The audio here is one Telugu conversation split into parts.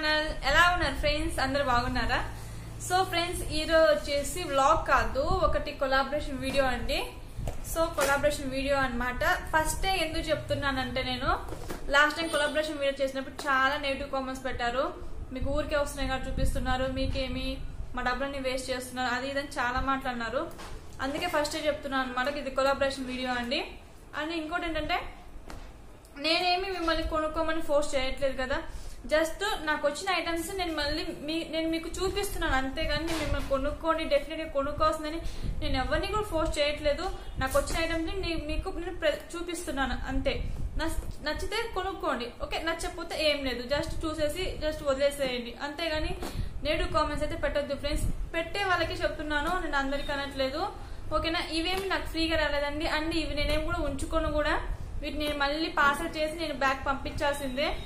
ఛానల్ ఎలా ఉన్నారు ఫ్రెండ్స్ అందరు బాగున్నారా? సో ఫ్రెండ్స్ ఈరోజు వచ్చేసి వ్లాగ్ కాదు ఒకటి కొలాబరేషన్ వీడియో అండి. సో కొలాబరేషన్ వీడియో అనమాట ఫస్ట్ ఎందుకు చెప్తున్నానంటే నేను లాస్ట్ టైం కొలాబరేషన్ వీడియో చేసినప్పుడు చాలా నెగిటివ్ కామెంట్స్ పెట్టారు. మీకు ఊరికే వస్తున్నాయి కదా చూపిస్తున్నారు. మీకేమి మా డబ్బులన్నీ వేస్ట్ చేస్తున్నారు. అది ఇదని చాలా మాట్లాడినారు అందుకే ఫస్ట్ చెప్తున్నాను అనమాట ఇది కొలాబరేషన్ వీడియో అండి. అండ్ ఇంకోటి ఏంటంటే నేనేమి మిమ్మల్ని కొనుక్కోమని ఫోర్స్ చేయట్లేదు కదా. జస్ట్ నాకు వచ్చిన ఐటమ్స్ నేను మళ్ళీ మీ నేను మీకు చూపిస్తున్నాను అంతేగాని నేను మిమ్మల్ని కొనుక్కోండి డెఫినెట్గా కొనుక్కోవస్తుందని నేను ఎవరిని కూడా ఫోర్స్ చేయట్లేదు. నాకు వచ్చిన ఐటమ్స్ మీకు నేను ప్ర- చూపిస్తున్నాను అంతే. నచ్చితే కొనుక్కోండి ఓకే? నచ్చకపోతే ఏం లేదు. జస్ట్ చూసేసి జస్ట్ వదిలేసేయండి. అంతేగాని నేడు కామెంట్స్ అయితే పెట్టద్దు ఫ్రెండ్స్ పెట్టే వాళ్ళకి చెప్తున్నాను నేను అందరికీ అనట్లేదు. ఓకేనా? ఇవేమి నాకు ఫ్రీగా రాలేదండి. అండ్ ఇవి నేనేం కూడా ఉంచుకోను కూడా. వీటిని నేను మళ్ళీ పార్సల్ చేసి నేను బ్యాగ్ పంపించాల్సిందే.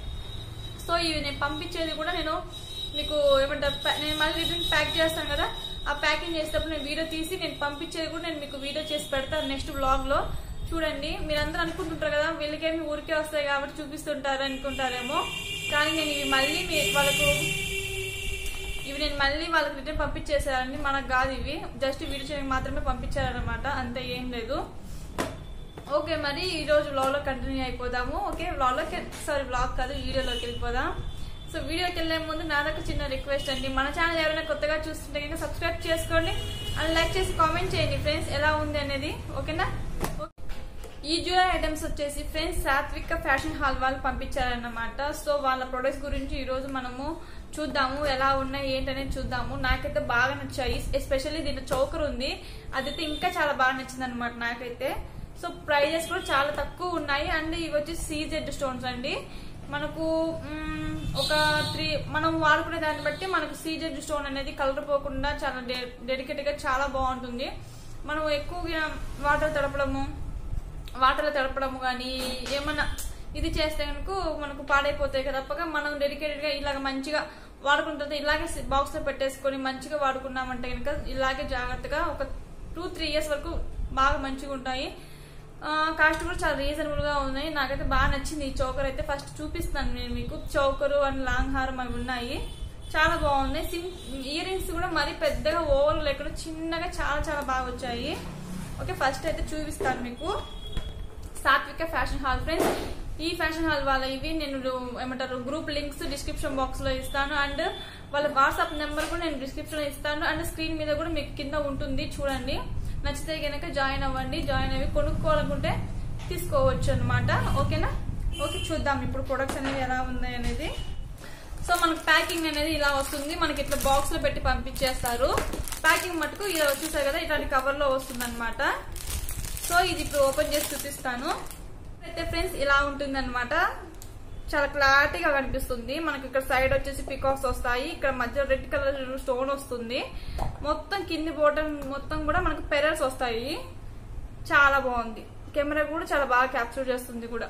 సో ఇవి నేను పంపించేది కూడా నేను మీకు ఏమంటారు నేను మళ్ళీ రిటర్న్ ప్యాక్ చేస్తాను కదా ఆ ప్యాకింగ్ చేసేటప్పుడు నేను వీడియో తీసి నేను పంపించేది కూడా నేను మీకు వీడియో చేసి పెడతాను నెక్స్ట్ బ్లాగ్లో చూడండి మీరందరూ అనుకుంటుంటారు కదా వీళ్ళకేమి ఊరికే వస్తాయి కాబట్టి చూపిస్తుంటారు అనుకుంటారేమో కానీ నేను ఇవి మళ్ళీ మీ- వాళ్ళకు ఇవి నేను మళ్ళీ వాళ్ళకి రిటర్న్ పంపించేసానండి మనకు కాదు ఇవి. జస్ట్ వీడియో చేయడానికి మాత్రమే పంపించారనమాట అంతే ఏం లేదు. ఓకే మరి ఈ రోజు వ్లాగ్లో కంటిన్యూ అయిపోదాము ఓకే? వ్లాగ్లోకి సారీ వ్లాగ్ కాదు వీడియోలోకి వెళ్ళిపోదాం. సో వీడియోకి వెళ్ళే ముందు నాదొక చిన్న రిక్వెస్ట్ అండి. మన ఛానల్ ఎవరైనా కొత్తగా చూస్తుంటే కనుక సబ్స్క్రైబ్ చేసుకోండి. అండ్ లైక్ చేసి కామెంట్ చేయండి ఫ్రెండ్స్ ఎలా ఉంది అనేది. ఓకేనా? ఈ జూలై ఐటమ్స్ వచ్చేసి ఫ్రెండ్స్ సాత్విక ఫ్యాషన్ హాల్ వాళ్ళు పంపించారన్నమాట. సో వాళ్ళ ప్రొడక్ట్స్ గురించి ఈ రోజు మనము చూద్దాము ఎలా ఉన్నాయి ఏంటనేది చూద్దాము. నాకైతే బాగా నచ్చాయి. ఎస్పెషల్లీ దీంట్లో చౌకర్ ఉంది. అదైతే ఇంకా చాలా బాగా నచ్చింది అనమాట నాకైతే. సో ప్రైజెస్ కూడా చాలా తక్కువ ఉన్నాయి. అండ్ ఇవి వచ్చి సీజెడ్ స్టోన్స్ అండి. మనకు ఒక త్రీ మనం వాడుకునే దాన్ని బట్టి మనకు సీజెడ్ స్టోన్ అనేది కలర్ పోకుండా చాలా డెడికేట్గా చాలా బాగుంటుంది. మనం ఎక్కువగా వాటర్ తడపడము వాటర్ తడపడము కానీ ఏమన్నా ఇది చేస్తే కనుక మనకు పాడైపోతాయి కదా. మనం డెడికేటెడ్గా ఇలాగ మంచిగా వాడుకుంటుంది ఇలాగే బాక్స్లో పెట్టేసుకొని మంచిగా వాడుకున్నామంటే కనుక ఇలాగే జాగ్రత్తగా ఒక టూ త్రీ ఇయర్స్ వరకు బాగా మంచిగా ఉంటాయి కాస్ట్ కూడా చాలా రీజనబుల్గా ఉన్నాయి. నాకైతే బాగా నచ్చింది ఈ చౌకర్ అయితే. ఫస్ట్ చూపిస్తాను నేను మీకు. చౌకరు అండ్ లాంగ్ హారం అవి ఉన్నాయి. చాలా బాగున్నాయి. సిమ్ ఇయర్ రింగ్స్ కూడా మరీ పెద్దగా ఓవర్ లేకుండా చిన్నగా చాలా చాలా బాగా వచ్చాయి. ఓకే ఫస్ట్ అయితే చూపిస్తాను మీకు. సాత్విక ఫ్యాషన్ హాల్ ఫ్రెండ్స్ ఈ ఫ్యాషన్ హాల్ వాళ్ళ ఇవి నేను ఏమంటారు గ్రూప్ లింక్స్ డిస్క్రిప్షన్ బాక్స్లో ఇస్తాను. అండ్ వాళ్ళ వాట్సాప్ నెంబర్ కూడా నేను డిస్క్రిప్షన్లో ఇస్తాను. అండ్ స్క్రీన్ మీద కూడా మీకు కింద ఉంటుంది. చూడండి. నచ్చితే గనక జాయిన్ అవ్వండి జాయిన్ అయ్యి కొనుక్కోవాలనుకుంటే తీసుకోవచ్చు అనమాట ఓకేనా? ఓకే చూద్దాం ఇప్పుడు ప్రొడక్ట్స్ అనేవి ఎలా ఉన్నాయి అనేది. సో మనకు ప్యాకింగ్ అనేది ఇలా వస్తుంది. మనకి ఇట్లా బాక్స్లో పెట్టి పంపించేస్తారు. ప్యాకింగ్ మటుకు ఇలా వచ్చేసారు కదా ఇట్లాంటి కవర్లో వస్తుంది అనమాట సో ఇది ఇప్పుడు ఓపెన్ చేసి చూపిస్తాను. అయితే ఫ్రెండ్స్ ఇలా ఉంటుంది అనమాట చాలా క్లారిటీగా కనిపిస్తుంది. మనకి ఇక్కడ సైడ్ వచ్చేసి పికాక్స్ వస్తాయి. ఇక్కడ మధ్య రెడ్ కలర్ స్టోన్ వస్తుంది. మొత్తం కింది బోటం మొత్తం కూడా మనకు పెరల్స్ వస్తాయి. చాలా బాగుంది. కెమెరా కూడా చాలా బాగా క్యాప్చర్ చేస్తుంది కూడా.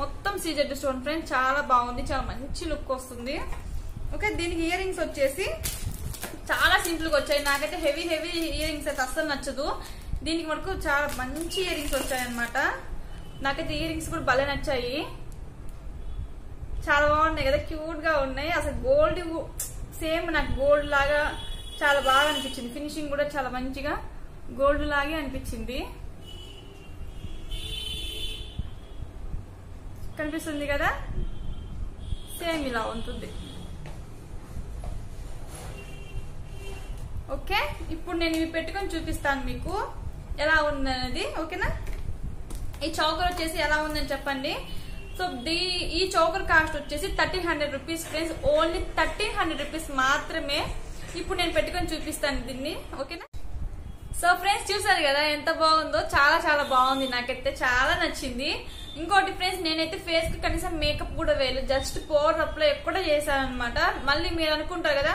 మొత్తం సీజెడ్ స్టోన్ ఫ్రెండ్ చాలా బాగుంది. చాలా మంచి లుక్ వస్తుంది. ఓకే దీనికి ఇయర్ రింగ్స్ వచ్చేసి చాలా సింపుల్గా వచ్చాయి. నాకైతే హెవీ హెవీ ఇయర్ రింగ్స్ అయితే అస్సలు నచ్చదు. దీనికి మనకు చాలా మంచి ఇయర్ రింగ్స్ వచ్చాయి అనమాట నాకైతే ఇయర్ రింగ్స్ కూడా భలే నచ్చాయి. చాలా బాగున్నాయి కదా క్యూట్గా ఉన్నాయి. అసలు గోల్డ్ సేమ్ నాకు గోల్డ్ లాగా చాలా బాగా అనిపించింది. ఫినిషింగ్ కూడా చాలా మంచిగా గోల్డ్ లాగే అనిపించింది. కనిపిస్తుంది కదా? సేమ్ ఇలా ఉంటుంది. ఓకే? ఇప్పుడు నేను ఇవి పెట్టుకొని చూపిస్తాను మీకు. ఎలా ఉందనేది ఓకేనా? ఈ చౌకర్ వచ్చేసి ఎలా ఉందని చెప్పండి. సో దీ ఈ చౌకర్ కాస్ట్ వచ్చేసి thirteen hundred rupees friends only thirteen hundred rupees మాత్రమే ఇప్పుడు నేను పెట్టుకొని చూపిస్తాను దీన్ని. ఓకేనా సో ఫ్రెండ్స్ చూసారు కదా ఎంత బాగుందో? చాలా చాలా బాగుంది. నాకైతే చాలా నచ్చింది. ఇంకోటి ఫ్రెండ్స్ నేనైతే ఫేస్కి కనీసం మేకప్ కూడా వేయలేదు. జస్ట్ పౌడర్ అప్లై ఎక్కడ చేశాను అనమాట మళ్ళీ మీరు అనుకుంటారు కదా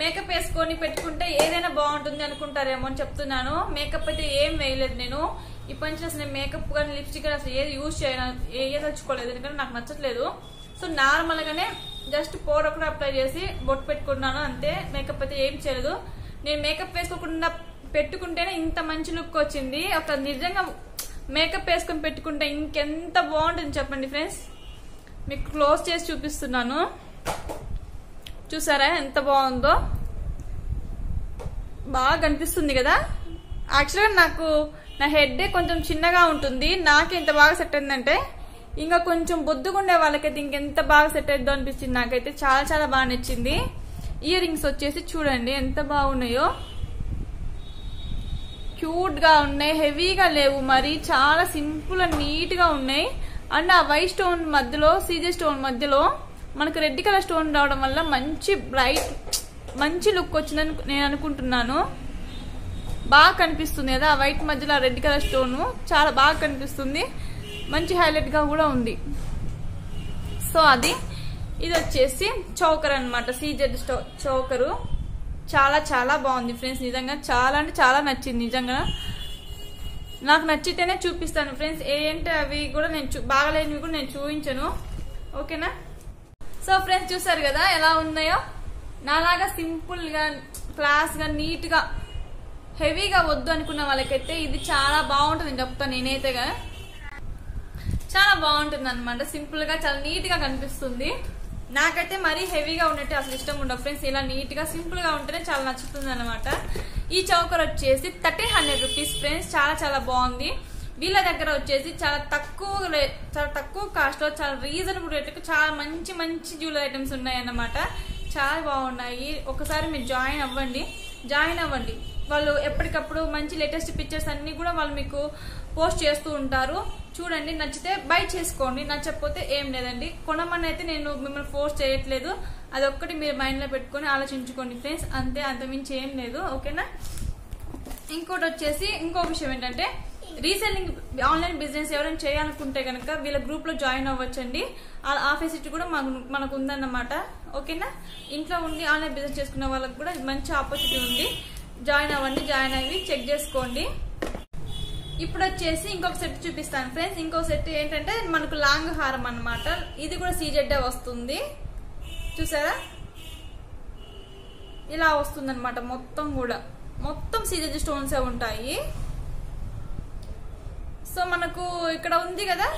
మేకప్ వేసుకొని పెట్టుకుంటే ఏదైనా బాగుంటుంది అనుకుంటారేమో అని చెప్తున్నాను. మేకప్ అయితే ఏం వేయలేదు నేను. ఇప్పటి నుంచి అసలు మేకప్ కానీ లిప్స్టిక్ కానీ అసలు ఏది యూజ్ చేయను వేయదలుచుకోలేదు ఎందుకంటే నాకు నచ్చట్లేదు. సో నార్మల్ గానే జస్ట్ పౌడర్ కూడా అప్లై చేసి బొట్టు పెట్టుకున్నాను. అంతే. మేకప్ అయితే ఏం చేయలేదు. నేను మేకప్ వేసుకోకుండా పెట్టుకుంటేనే ఇంత మంచి లుక్ వచ్చింది. ఒక నిజంగా మేకప్ వేసుకొని పెట్టుకుంటే ఇంకెంత బాగుంటుంది చెప్పండి ఫ్రెండ్స్ మీకు క్లోజ్ చేసి చూపిస్తున్నాను. చూసారా ఎంత బాగుందో? బాగా కనిపిస్తుంది కదా? యాక్చువల్గా నాకు నా హెడ్ కొంచెం చిన్నగా ఉంటుంది. నాకు ఎంత బాగా సెట్ అయిందంటే ఇంకా కొంచెం బొద్దుగుండే వాళ్ళకైతే ఇంకెంత బాగా సెట్ అయిద్దో అనిపించింది. నాకైతే చాలా చాలా బాగా నచ్చింది. ఇయర్ రింగ్స్ వచ్చేసి చూడండి ఎంత బాగున్నాయో. క్యూట్గా ఉన్నాయి హెవీగా లేవు మరి చాలా సింపుల్ అండ్ నీట్గా ఉన్నాయి. అండ్ ఆ వైట్ స్టోన్ మధ్యలో సీజే స్టోన్ మధ్యలో మనకు రెడ్ కలర్ స్టోన్ రావడం వల్ల మంచి బ్రైట్ మంచి లుక్ వచ్చిందని నేను అనుకుంటున్నాను. బాగా కనిపిస్తుంది కదా ఆ వైట్ మధ్యలో ఆ రెడ్ కలర్ స్టోన్. చాలా బాగా కనిపిస్తుంది. మంచి హైలైట్గా కూడా ఉంది. సో అది ఇది వచ్చేసి చౌకర్ అనమాట సీజెడ్ చౌకరు. చాలా చాలా బాగుంది ఫ్రెండ్స్. నిజంగా చాలా అంటే చాలా నచ్చింది. నిజంగా నాకు నచ్చితేనే చూపిస్తాను ఫ్రెండ్స్. ఏంటి అవి కూడా నేను చూ- బాగలేనివి కూడా నేను చూపించను. ఓకేనా? సో ఫ్రెండ్స్ చూసారు కదా ఎలా ఉన్నాయో? నాలాగా సింపుల్గా క్లాస్గా నీట్గా హెవీగా వద్దు అనుకున్న వాళ్ళకైతే ఇది చాలా బాగుంటుంది. చెప్తాను నేనైతేగా చాలా బాగుంటుంది అనమాట సింపుల్గా చాలా నీట్గా కనిపిస్తుంది. నాకైతే మరీ హెవీగా ఉన్నట్టు అసలు ఇష్టం ఉండదు ఫ్రెండ్స్ ఇలా నీట్గా సింపుల్గా ఉంటేనే చాలా నచ్చుతుంది అనమాట ఈ చౌకర్ వచ్చేసి థర్టీన్ హండ్రెడ్ రూపీస్. ఫ్రెండ్స్ చాలా చాలా బాగుంది. వీళ్ళ దగ్గర వచ్చేసి చాలా తక్కువ చాలా తక్కువ కాస్ట్లో చాలా రీజనబుల్ రేట్లకు చాలా మంచి మంచి జ్యువెలరీ ఐటమ్స్ ఉన్నాయి అన్నమాట చాలా బాగున్నాయి. ఒకసారి మీరు జాయిన్ అవ్వండి. జాయిన్ అవ్వండి. వాళ్ళు ఎప్పటికప్పుడు మంచి లేటెస్ట్ పిక్చర్స్ అన్ని కూడా వాళ్ళు మీకు పోస్ట్ చేస్తూ ఉంటారు. చూడండి నచ్చితే బై చేసుకోండి. నచ్చకపోతే ఏం లేదండి. కొనమని అయితే నేను మిమ్మల్ని ఫోర్స్ చేయట్లేదు. అదొక్కటి మీరు మైండ్లో పెట్టుకొని ఆలోచించుకోండి ఫ్రెండ్స్ అంతే అంతమించి ఏం లేదు. ఓకేనా? ఇంకోటి వచ్చేసి ఇంకో విషయం ఏంటంటే రీసెల్లింగ్ ఆన్లైన్ బిజినెస్ ఎవరైనా చేయాలనుకుంటే కనుక వీళ్ళ గ్రూప్లో జాయిన్ అవ్వచ్చండి. ఆ ఫెసిలిటీ కూడా మనకు ఉందన్నమాట ఓకేనా? ఇంట్లో ఉండి ఆన్లైన్ బిజినెస్ చేసుకున్న వాళ్ళకి కూడా మంచి ఆపర్చునిటీ ఉంది. జాయిన్ అవ్వండి జాయిన్ అయ్యి చెక్ చేసుకోండి. ఇప్పుడు వచ్చేసి ఇంకొక సెట్ చూపిస్తాను. ఫ్రెండ్స్ ఇంకో సెట్ ఏంటంటే మనకు లాంగ్ హారం అనమాట ఇది కూడా సీజెడ్ వస్తుంది. చూసారా? ఇలా వస్తుంది అనమాట మొత్తం కూడా. మొత్తం సీజెడ్ స్టోన్స్ ఉంటాయి. సో మనకు ఇక్కడ ఉంది కదా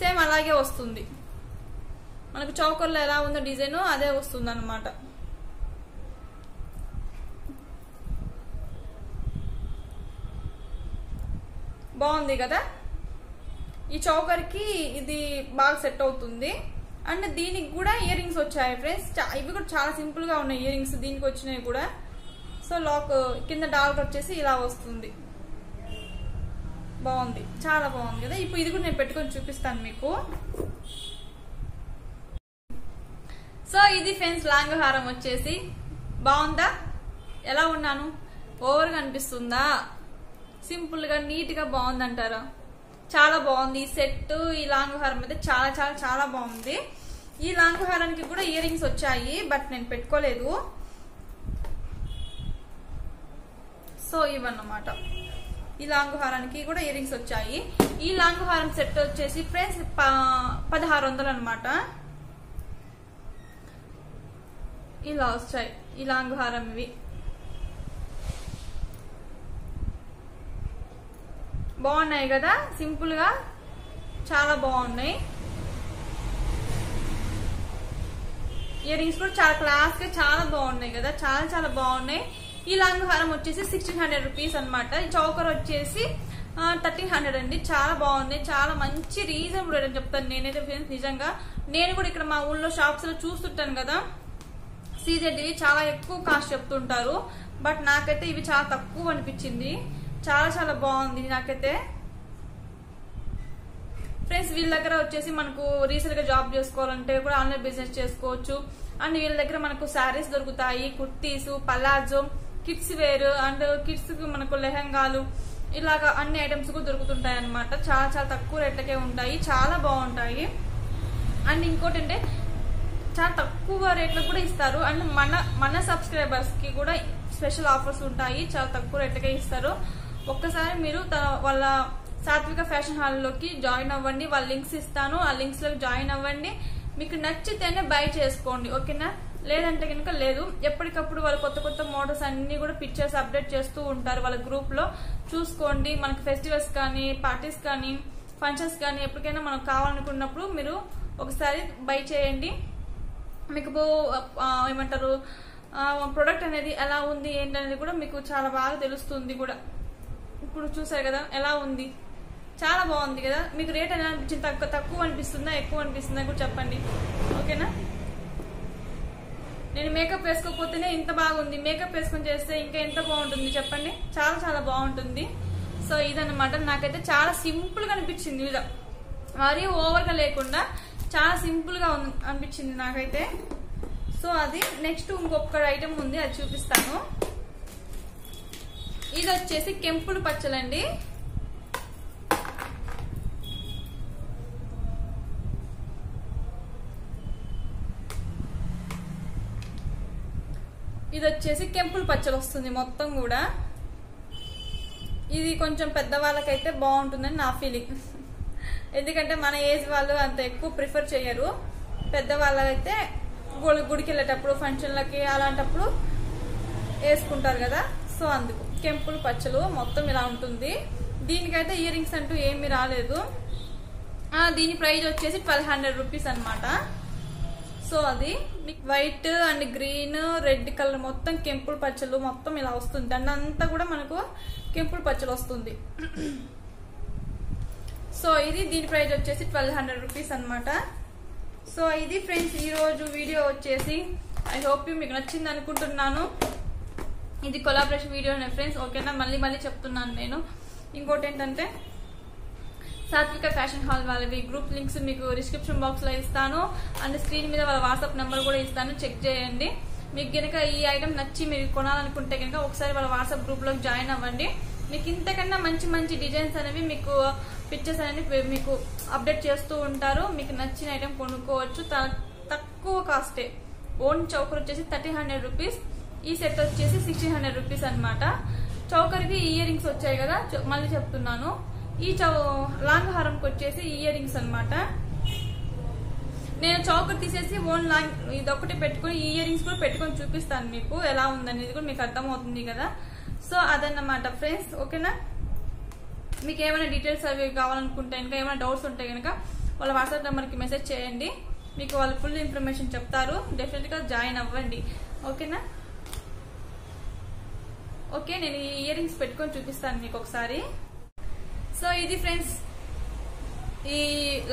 సేమ్ అలాగే వస్తుంది. మనకు చౌకర్లో ఎలా ఉందో డిజైన్ అదే వస్తుంది అనమాట బాగుంది కదా? ఈ చౌకర్కి ఇది బాగా సెట్ అవుతుంది. అండ్ దీనికి కూడా ఇయర్ రింగ్స్ వచ్చాయి ఫ్రెండ్స్. ఇవి కూడా చాలా సింపుల్గా ఉన్నాయి ఇయర్ రింగ్స్ దీనికి వచ్చినాయి కూడా. సో లాక్ కింద డాల్క్ వచ్చేసి ఇలా వస్తుంది. బాగుంది. చాలా బాగుంది కదా? ఇప్పుడు ఇది కూడా నేను పెట్టుకొని చూపిస్తాను మీకు. సో ఇది ఫ్రెండ్స్ లాంగ్ హారం వచ్చేసి. బాగుందా? ఎలా ఉన్నాను? ఓవర్గా అనిపిస్తుందా? సింపుల్గా నీట్గా బాగుంది అంటారా చాలా బాగుంది. ఈ సెట్ ఈ లాంగ్ హారం అయితే చాలా చాలా చాలా బాగుంది. ఈ లాంగ్ హారానికి కూడా ఇయర్ రింగ్స్ వచ్చాయి బట్ నేను పెట్టుకోలేదు. సో ఇవన్నమాట. ఈ లాంగ్ హారానికి కూడా ఇయర్ రింగ్స్ వచ్చాయి. ఈ లాంగ్ హారం సెట్ వచ్చేసి ఫ్రెండ్స్ పదహారు వందలు అనమాట ఇలా వచ్చాయి ఈ లాంగ్ హారం ఇవి. బాగున్నాయి కదా? సింపుల్గా చాలా బాగున్నాయి. ఇయర్ రింగ్స్ కూడా చాలా క్లాస్గా చాలా బాగున్నాయి కదా? చాలా చాలా బాగున్నాయి. ఈ లాంగ్ హారం వచ్చేసి సిక్స్టీన్ హండ్రెడ్ రూపీస్ అనమాట ఈ చౌకర్ వచ్చేసి థర్టీన్ హండ్రెడ్ అండి. చాలా బాగుంది. చాలా మంచి రీజనబుల్ రేట్ అని చెప్తాను. నేనైతే ఫ్రెండ్స్ నిజంగా నేను కూడా ఇక్కడ మా ఊళ్ళో షాప్స్లో చూస్తుంటాను కదా. సీజెడ్వి చాలా ఎక్కువ కాస్ట్ చెప్తుంటారు. బట్ నాకైతే ఇవి చాలా తక్కువ అనిపించింది. చాలా చాలా బాగుంది నాకైతే. ఫ్రెండ్స్ వీళ్ళ దగ్గర వచ్చేసి మనకు రీసెంట్గా జాబ్ చేసుకోవాలంటే కూడా ఆన్లైన్ బిజినెస్ చేసుకోవచ్చు. అండ్ వీళ్ళ దగ్గర మనకు శారీస్ దొరుకుతాయి kurtis palazzo kids wear and కిడ్స్కి మనకు లెహంగాలు ఇలాగా అన్ని ఐటమ్స్ కూడా దొరుకుతుంటాయి అనమాట చాలా చాలా తక్కువ రేట్లకే ఉంటాయి. చాలా బాగుంటాయి. అండ్ ఇంకోటి అంటే చాలా తక్కువ రేట్లకు కూడా ఇస్తారు. అండ్ మన మన సబ్స్క్రైబర్స్కి కూడా స్పెషల్ ఆఫర్స్ ఉంటాయి. చాలా తక్కువ రేట్లకే ఇస్తారు. ఒక్కసారి మీరు త- వాళ్ళ సాత్విక ఫ్యాషన్ హాల్లోకి జాయిన్ అవ్వండి. వాళ్ళ లింక్స్ ఇస్తాను. ఆ లింక్స్లో జాయిన్ అవ్వండి. మీకు నచ్చితేనే బై చేసుకోండి. ఓకేనా? లేదంటే కనుక లేదు. ఎప్పటికప్పుడు వాళ్ళు కొత్త కొత్త మోడల్స్ అన్ని కూడా పిక్చర్స్ అప్డేట్ చేస్తూ ఉంటారు. వాళ్ళ గ్రూప్లో చూసుకోండి. మనకి ఫెస్టివల్స్ కానీ పార్టీస్ కానీ ఫంక్షన్స్ కానీ ఎప్పటికైనా మనకు కావాలనుకున్నప్పుడు మీరు ఒకసారి బై చేయండి. మీకు బో- ఏమంటారు ప్రొడక్ట్ అనేది ఎలా ఉంది ఏంటనేది కూడా మీకు చాలా బాగా తెలుస్తుంది కూడా. ఇప్పుడు చూసారు కదా ఎలా ఉంది. చాలా బాగుంది కదా. మీకు రేట్ ఎలా అనిపించింది తక్కువ తక్కువ అనిపిస్తుందా ఎక్కువ అనిపిస్తుందా కూడా చెప్పండి. ఓకేనా? నేను మేకప్ వేసుకోకపోతేనే ఇంత బాగుంది. మేకప్ వేసుకొని చేస్తే ఇంకా ఎంత బాగుంటుంది చెప్పండి? చాలా చాలా బాగుంటుంది. సో ఇదన్నమాట. నాకైతే చాలా సింపుల్గా అనిపించింది ఇది మరీ ఓవర్గా లేకుండా చాలా సింపుల్గా అనిపించింది నాకైతే. సో అది నెక్స్ట్ ఇంకొక ఐటమ్ ఉంది. అది చూపిస్తాను. ఇది వచ్చేసి కెంపులు పచ్చలండి. ఇది వచ్చేసి కెంపుల్ పచ్చలు వస్తుంది మొత్తం కూడా. ఇది కొంచెం పెద్దవాళ్ళకైతే బాగుంటుందని నా ఫీలింగ్. ఎందుకంటే మన ఏజ్ వాళ్ళు అంత ఎక్కువ ప్రిఫర్ చేయరు. పెద్దవాళ్ళైతే గుడి గుడికి వెళ్ళేటప్పుడు ఫంక్షన్లకి అలాంటప్పుడు వేసుకుంటారు కదా. సో అందుకు కెంపుల్ పచ్చలు మొత్తం ఇలా ఉంటుంది. దీనికైతే ఇయర్ రింగ్స్ అంటూ ఏమీ రాలేదు. దీని ప్రైస్ వచ్చేసి ట్వెల్వ్ హండ్రెడ్ రూపీస్ అనమాట సో అది మీకు white and green red colour మొత్తం కెంపుల్ పచ్చలు మొత్తం ఇలా వస్తుంది. దాని అంతా కూడా మనకు కెంపుల్ పచ్చలు వస్తుంది. సో ఇది దీని ప్రైస్ వచ్చేసి ట్వెల్వ్ హండ్రెడ్ రూపీస్ అనమాట సో ఇది ఫ్రెండ్స్ ఈరోజు వీడియో వచ్చేసి ఐ హోప్ యూ మీకు నచ్చింది అనుకుంటున్నాను. ఇది కొలాబరేషన్ వీడియో ఫ్రెండ్స్ ఓకేనా? మళ్ళీ మళ్ళీ చెప్తున్నాను నేను. ఇంకోటి ఏంటంటే సాత్విక ఫ్యాషన్ హాల్ వాళ్ళవి గ్రూప్ లింక్స్ మీకు డిస్క్రిప్షన్ బాక్స్లో ఇస్తాను. అండ్ స్క్రీన్ మీద వాళ్ళ వాట్సాప్ నెంబర్ కూడా ఇస్తాను. చెక్ చేయండి. మీకు గనక ఈ ఐటమ్ నచ్చి మీరు కొనాలనుకుంటే కనుక ఒకసారి వాళ్ళ వాట్సాప్ గ్రూప్లో జాయిన్ అవ్వండి. మీకు ఇంతకన్నా మంచి మంచి డిజైన్స్ అనేవి మీకు పిక్చర్స్ అనేవి మీకు అప్డేట్ చేస్తూ ఉంటారు. మీకు నచ్చిన ఐటమ్ కొనుక్కోవచ్చు. త- తక్కువ కాస్టే. ఓన్ చౌకర్ వచ్చేసి థర్టీ హండ్రెడ్ రూపీస్. ఈ సెట్ వచ్చేసి సిక్స్టీన్ హండ్రెడ్ రూపీస్ అనమాట చౌకర్కి ఇయర్ రింగ్స్ వచ్చాయి కదా. మళ్ళీ చెప్తున్నాను. ఈ చౌ లాంగ్ హారంకి వచ్చేసి ఇయర్ రింగ్స్ అనమాట నేను చౌకర్ తీసేసి ఓన్ లాంగ్ ఇది ఒకటి పెట్టుకుని ఈ ఇయర్ రింగ్స్ కూడా పెట్టుకొని చూపిస్తాను మీకు ఎలా ఉందనేది కూడా మీకు అర్థమవుతుంది కదా. సో అదన్నమాట ఫ్రెండ్స్ ఓకేనా? మీకు ఏమైనా డీటెయిల్స్ అవి కావాలనుకుంటే ఇంకా ఏమైనా డౌట్స్ ఉంటే కనుక వాళ్ళ వాట్సాప్ నెంబర్కి మెసేజ్ చేయండి. మీకు వాళ్ళు ఫుల్ ఇన్ఫర్మేషన్ చెప్తారు. డెఫినెట్గా జాయిన్ అవ్వండి. ఓకేనా? ఓకే నేను ఈ ఇయర్ రింగ్స్ పెట్టుకొని చూపిస్తాను మీకు ఒకసారి. సో ఇది ఫ్రెండ్స్ ఈ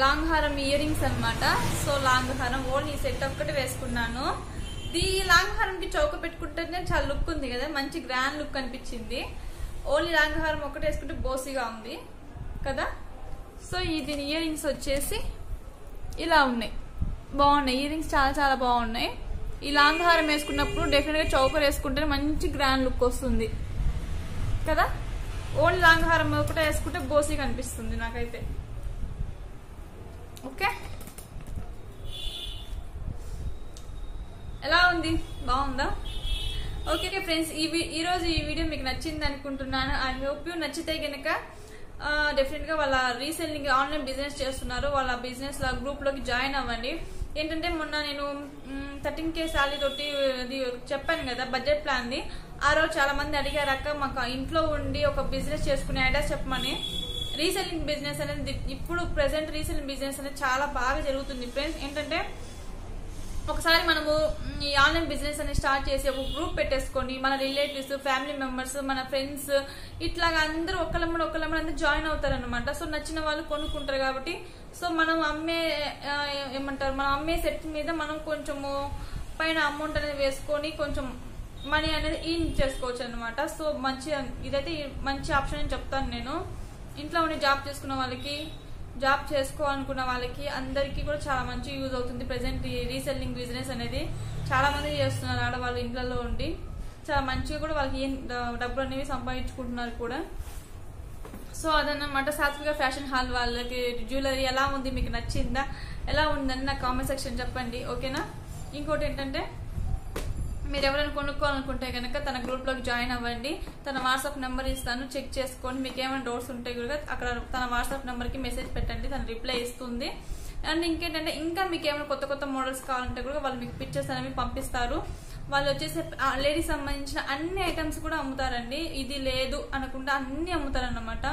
లాంగ్ హారం ఇయర్ రింగ్స్ అనమాట సో లాంగ్ హారం ఓన్లీ సెట్ ఒక్కటి వేసుకున్నాను. ఈ లాంగ్ హారంకి చౌక పెట్టుకుంటేనే చాలా లుక్ ఉంది కదా మంచి గ్రాండ్ లుక్ అనిపించింది. ఓన్లీ లాంగ్ హారం ఒకటి వేసుకుంటే బోసిగా ఉంది కదా. సో ఈ దీని ఇయర్ రింగ్స్ వచ్చేసి ఇలా ఉన్నాయి. బాగున్నాయి ఇయర్ రింగ్స్ చాలా చాలా బాగున్నాయి. ఈ లాంగ్ హారం వేసుకున్నప్పుడు డెఫినెట్గా చౌకర్ వేసుకుంటే మంచి గ్రాండ్ లుక్ వస్తుంది కదా. ఓన్లీ లాంగ్ హారం ఒకటే వేసుకుంటే బోసి కనిపిస్తుంది నాకైతే. ఓకే? ఎలా ఉంది? బాగుందా? Okay friends. ఈ ఈరోజు ఈ ఈ వీడియో మీకు నచ్చింది అనుకుంటున్నాను. ఐ హోప్ యూ నచ్చితే గనక డెఫినెట్గా వాళ్ళ రీసెల్లింగ్ ఆన్లైన్ బిజినెస్ చేస్తున్నారు. వాళ్ళ బిజినెస్ లా గ్రూప్లోకి జాయిన్ అవ్వండి. ఏంటంటే మొన్న నేను థర్టీన్ కే శాలరీ తోటి అది చెప్పాను కదా బడ్జెట్ ప్లాన్ ది. ఆ రోజు చాలా మంది అడిగారు అక్క మాకు ఇంట్లో ఉండి ఒక బిజినెస్ చేసుకునే ఐడియా చెప్పమని. రీసెల్లింగ్ బిజినెస్ అనేది ఇప్పుడు ప్రెసెంట్ రీసెల్లింగ్ బిజినెస్ అనేది చాలా బాగా జరుగుతుంది. ఫ్రెండ్స్ ఏంటంటే ఒకసారి మనము ఈ ఆన్లైన్ బిజినెస్ అనేది స్టార్ట్ చేసి ఒక గ్రూప్ పెట్టేసుకొని మన రిలేటివ్స్ ఫ్యామిలీ మెంబర్స్ మన ఫ్రెండ్స్ ఇట్లాగా అందరూ ఒకళ్ళమ్మడు ఒకళ్ళమ్మడు అందరూ జాయిన్ అవుతారు అనమాట సో నచ్చిన వాళ్ళు కొనుక్కుంటారు కాబట్టి సో మనం అమ్మే ఏమంటారు మనం అమ్మే సెట్ మీద మనం కొంచెము పైన అమౌంట్ అనేది వేసుకొని కొంచెం మనీ అనేది ఈన్ చేసుకోవచ్చు అనమాట సో మంచి ఇదైతే మంచి ఆప్షన్ అని చెప్తాను నేను. ఇంట్లో ఉండి జాబ్ చేసుకున్న వాళ్ళకి జాబ్ చేసుకోవాలనుకున్న వాళ్ళకి అందరికీ కూడా చాలా మంచి యూజ్ అవుతుంది. ప్రజెంట్ రీసెల్లింగ్ బిజినెస్ అనేది చాలా మంది చేస్తున్నారు ఆడవాళ్ళు ఇంట్లో ఉండి. చాలా మంచిగా కూడా వాళ్ళకి ఏం డబ్బులు అనేవి సంపాదించుకుంటున్నారు కూడా. సో అదన్నమాట. సాత్విక ఫ్యాషన్ హాల్ వాళ్ళకి జ్యువెలరీ ఎలా ఉంది? మీకు నచ్చిందా? ఎలా ఉందని నా కామెంట్ సెక్షన్ చెప్పండి. ఓకేనా ఇంకోటి ఏంటంటే మీరు ఎవరైనా కొనుక్కోవాలనుకుంటే కనుక తన గ్రూప్లోకి జాయిన్ అవ్వండి. తన వాట్సాప్ నెంబర్ ఇస్తాను. చెక్ చేసుకొని మీకు ఏమైనా డౌట్స్ ఉంటే కూడా అక్కడ తన వాట్సాప్ నెంబర్కి మెసేజ్ పెట్టండి. తన రిప్లై ఇస్తుంది. అండ్ ఇంకేంటంటే ఇంకా మీకు ఏమైనా కొత్త కొత్త మోడల్స్ కావాలంటే కూడా వాళ్ళు మీకు పిక్చర్స్ అనేవి పంపిస్తారు. వాళ్ళు వచ్చేసి లేడీస్ సంబంధించిన అన్ని ఐటమ్స్ కూడా అమ్ముతారండి. ఇది లేదు అనకుండా అన్ని అమ్ముతారన్నమాట.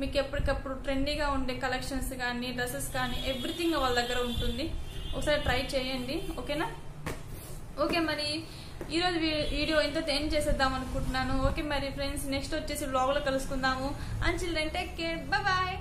మీకు ఎప్పటికప్పుడు ట్రెండీగా ఉండే కలెక్షన్స్ కానీ డ్రెస్సెస్ కానీ ఎవ్రీథింగ్ వాళ్ళ దగ్గర ఉంటుంది. ఒకసారి ట్రై చేయండి. ఓకేనా? ఓకే మరి. ఈరోజు వీ- వీడియో ఇంత ఎండ్ చేసేద్దాం అనుకుంటున్నాను. ఓకే మరి ఫ్రెండ్స్ నెక్స్ట్ వచ్చేసి vlog లో కలుసుకుందాము. Until then take care bye